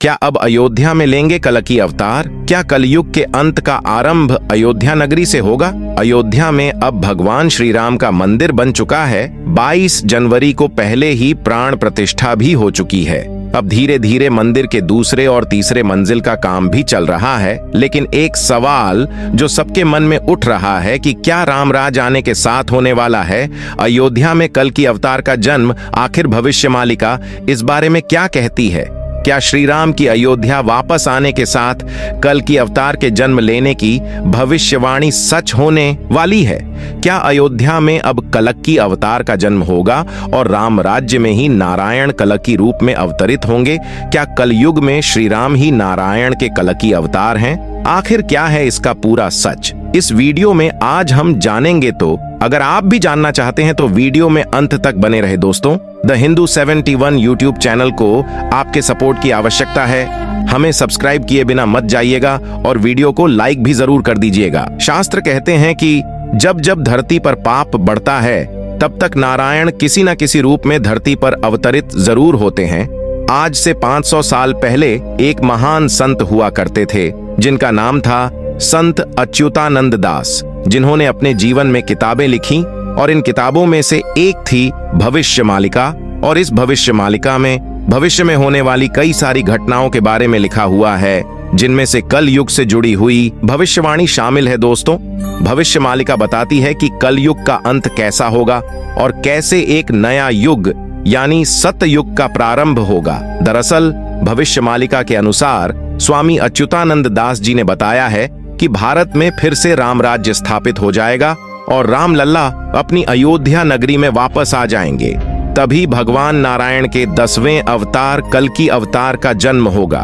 क्या अब अयोध्या में लेंगे कलकी अवतार? क्या कलयुग के अंत का आरंभ अयोध्या नगरी से होगा? अयोध्या में अब भगवान श्री राम का मंदिर बन चुका है। 22 जनवरी को पहले ही प्राण प्रतिष्ठा भी हो चुकी है। अब धीरे धीरे मंदिर के दूसरे और तीसरे मंजिल का काम भी चल रहा है। लेकिन एक सवाल जो सबके मन में उठ रहा है कि क्या रामराज आने के साथ होने वाला है? अयोध्या में कल की अवतार का जन्म आखिर भविष्य मालिका इस बारे में क्या कहती है? क्या श्री राम की अयोध्या वापस आने के साथ कल की अवतार के जन्म लेने की भविष्यवाणी सच होने वाली है? क्या अयोध्या में अब कलक की अवतार का जन्म होगा और राम राज्य में ही नारायण कलक रूप में अवतरित होंगे? क्या कलयुग में श्री राम ही नारायण के कलकी अवतार हैं? आखिर क्या है इसका पूरा सच? इस वीडियो में आज हम जानेंगे तो अगर आप भी जानना चाहते हैं तो वीडियो में अंत तक बने रहे दोस्तों। द हिंदू 71 यूट्यूब चैनल को आपके सपोर्ट की आवश्यकता है। हमें सब्सक्राइब किए बिना मत जाइएगा और वीडियो को लाइक भी ज़रूर कर दीजिएगा। शास्त्र कहते हैं कि जब जब धरती पर पाप बढ़ता है, तब तक नारायण किसी न किसी रूप में धरती पर अवतरित ज़रूर होते हैं। आज से 500 साल पहले एक महान संत हुआ करते थे, जिनका नाम था संत अच्युतानंद दास, जिन्होंने अपने जीवन में किताबें लिखी और इन किताबों में से एक थी भविष्य मालिका, और इस भविष्य मालिका में, भविष्य में होने वाली कई सारी घटनाओं के बारे में लिखा हुआ है, जिनमें से कल युग से जुड़ी हुई भविष्यवाणी शामिल है दोस्तों। भविष्य मालिका बताती है कि कल युग का अंत कैसा होगा, और कैसे एक नया युग, यानी सत्य युग का प्रारंभ होगा। दरअसल, भविष्य मालिका के अनुसार, स्वामी अच्युतानंद दास जी ने बताया है कि भारत में फिर से राम राज्य स्थापित हो जाएगा और राम लल्ला अपनी अयोध्या नगरी में वापस आ जाएँगे। तभी भगवान नारायण के दसवें अवतार कल की अवतार का जन्म होगा।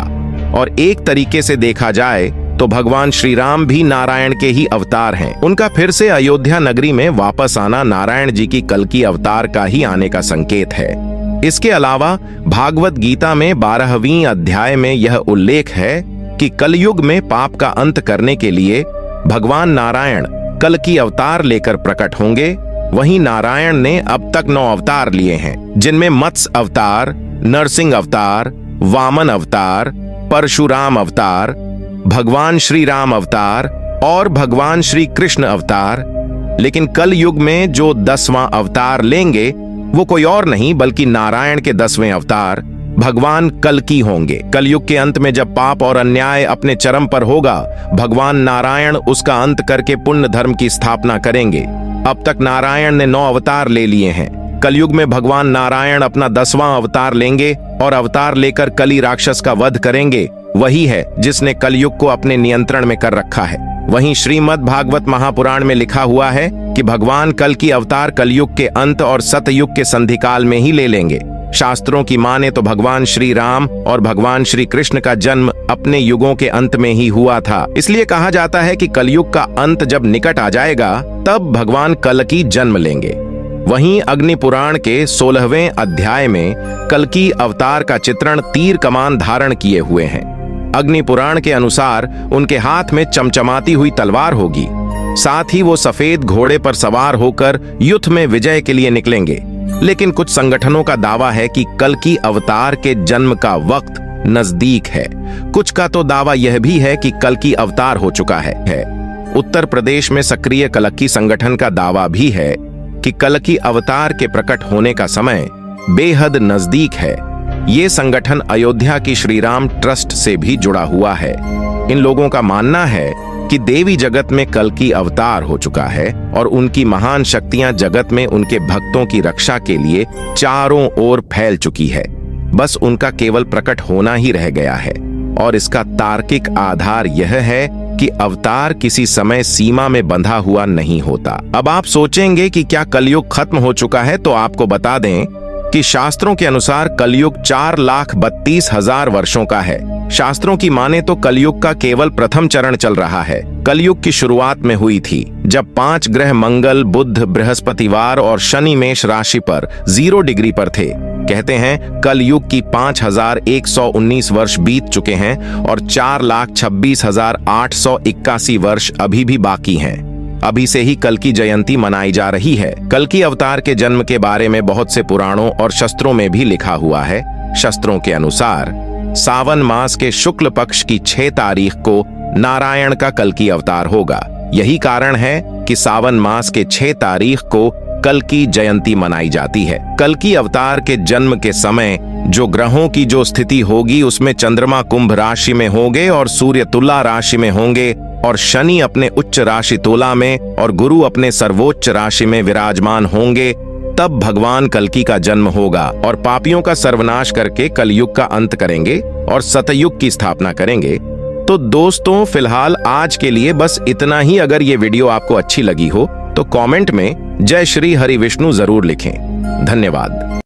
और एक तरीके से देखा जाए तो भगवान श्री राम भी नारायण के ही अवतार हैं। उनका फिर से अयोध्या नगरी में वापस आना नारायण जी की कल की अवतार का ही आने का संकेत है। इसके अलावा, भागवत गीता में बारहवीं अध्याय में यह उल्लेख है कि कलयुग में पाप का अंत करने के लिए भगवान नारायण कल की अवतार लेकर प्रकट होंगे। वहीं नारायण ने अब तक नौ अवतार लिए हैं, जिनमें मत्स्य अवतार, नरसिंह अवतार, वामन अवतार, परशुराम अवतार, भगवान श्री राम अवतार और भगवान श्री कृष्ण अवतार। लेकिन कल युग में जो दसवां अवतार लेंगे, वो कोई और नहीं, बल्कि नारायण के दसवें अवतार। भगवान कल की होंगे। कलयुग के अंत में जब पाप और अन्याय अपने चरम पर होगा, भगवान नारायण उसका अंत करके पुण्य धर्म की स्थापना करेंगे। अब तक नारायण ने नौ अवतार ले लिए हैं। कलयुग में भगवान नारायण अपना दसवां अवतार लेंगे और अवतार लेकर कली राक्षस का वध करेंगे। वही है जिसने कलयुग को अपने नियंत्रण में कर रखा है। वहीं श्रीमद भागवत महापुराण में लिखा हुआ है कि भगवान कल की अवतार कलयुग के अंत और सतयुग के संधिकाल में ही ले लेंगे। शास्त्रों की माने तो भगवान श्री राम और भगवान श्री कृष्ण का जन्म अपने युगों के अंत में ही हुआ था। इसलिए कहा जाता है कि कलयुग का अंत जब निकट आ जाएगा, तब भगवान कल की जन्म लेंगे। वहीं अग्नि पुराण के सोलहवें अध्याय में कल की अवतार का चित्रण तीर कमान धारण किए हुए हैं। अग्नि पुराण के अनुसार उनके हाथ में चमचमाती हुई तलवार होगी। साथ ही वो सफ़ेद घोड़े पर सवार होकर युद्ध में विजय के लिए निकलेंगे। लेकिन कुछ संगठनों का दावा है कि कल की अवतार के जन्म का वक्त नज़दीक है। कुछ का तो दावा यह भी है कि कल की अवतार हो चुका है, है। उत्तर प्रदेश में सक्रिय कलकी संगठन का दावा भी है कि कलकी अवतार के प्रकट होने का समय बेहद नज़दीक है। ये संगठन अयोध्या की श्रीराम ट्रस्ट से भी जुड़ा हुआ है। इन लोगों का मानना है कि देवी जगत में कल की अवतार हो चुका है और उनकी महान शक्तियाँ जगत में उनके भक्तों की रक्षा के लिए चारों ओर फैल चुकी है। बस उनका केवल प्रकट होना ही रह गया है। और इसका तार्किक आधार यह है कि अवतार किसी समय सीमा में बंधा हुआ नहीं होता। अब आप सोचेंगे कि क्या कलयुग खत्म हो चुका है तो आपको बता दें कि शास्त्रों के अनुसार कलयुग चार लाख बत्तीस हज़ार वर्षों का है। शास्त्रों की माने तो कलयुग का केवल प्रथम चरण चल रहा है। कलयुग की शुरुआत में हुई थी, जब पाँच ग्रह मंगल बुद्ध बृहस्पतिवार और शनि मेष राशि पर ज़ीरो डिग्री पर थे। कहते हैं कल युग की पाँच हज़ार एक सौ उन्नीस वर्ष बीत चुके हैं और चार लाख छब्बीस हज़ार आठ सौ इक्यासी वर्ष अभी भी बाकी हैं। अभी से ही कल की जयंती मनाई जा रही है। कल की अवतार के जन्म के बारे में बहुत से पुराणों और शस्त्रों में भी लिखा हुआ है। शस्त्रों के अनुसार सावन मास के शुक्ल पक्ष की छह तारीख को नारायण का कल की अवतार होगा। यही कारण है कि सावन मास के छह तारीख को कल की जयंती मनाई जाती है। कल की अवतार के जन्म के समय जो ग्रहों की जो स्थिति होगी, उसमें चंद्रमा कुंभ राशि में होंगे और सूर्य तुला राशि में होंगे और शनि अपने उच्च राशि तुला में और गुरु अपने सर्वोच्च राशि में विराजमान होंगे। तब भगवान कलकी का जन्म होगा और पापियों का सर्वनाश करके कलयुग का अंत करेंगे और सतयुग की स्थापना करेंगे। तो दोस्तों, फ़िलहाल आज के लिए बस इतना ही। अगर ये वीडियो आपको अच्छी लगी हो तो कमेंट में जय श्री हरि विष्णु ज़रूर लिखें। धन्यवाद।